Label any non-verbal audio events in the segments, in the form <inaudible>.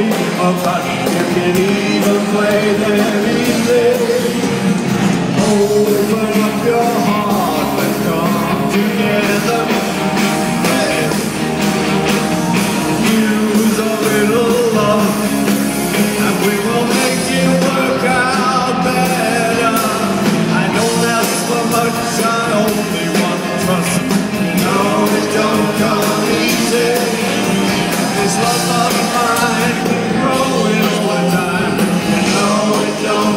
only about You can even play them easy Open up your heart, let's come together Use a little love And we will make it work out better I don't ask for much, I only want trust No, it don't come easy This love of mine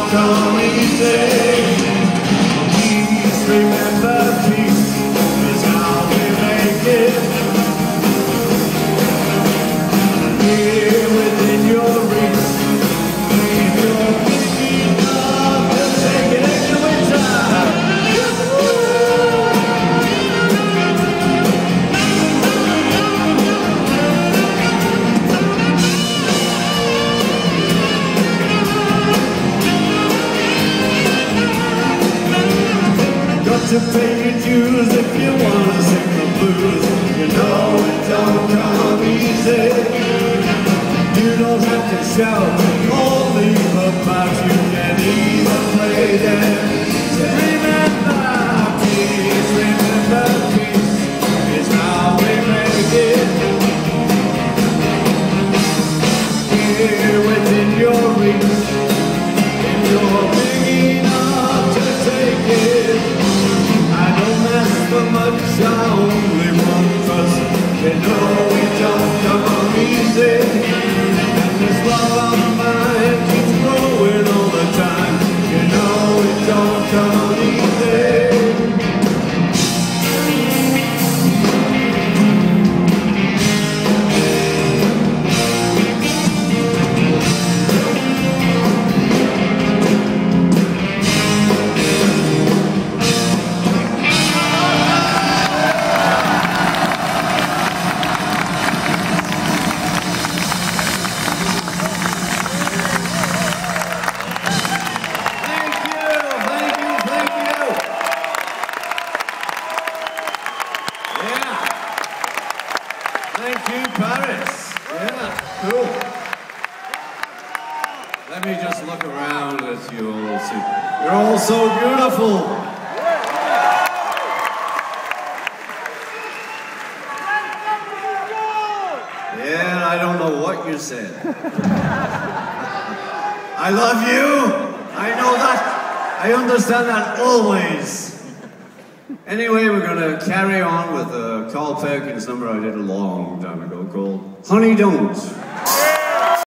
it don't come easy to pay your dues if you wanna sing the blues. You know it don't come easy. You don't have to shout, only the about you can even play them. Remember, please remember, peace is we make it. Here within your reach. Thank Paris. Yeah, cool. Let me just look around as you all. You're all so beautiful. Yeah, I don't know what you said. <laughs> I love you. I know that. I understand that always. Anyway, we're going to carry on with uh, Carl Perkins' number I did a long time ago called Honey Don't.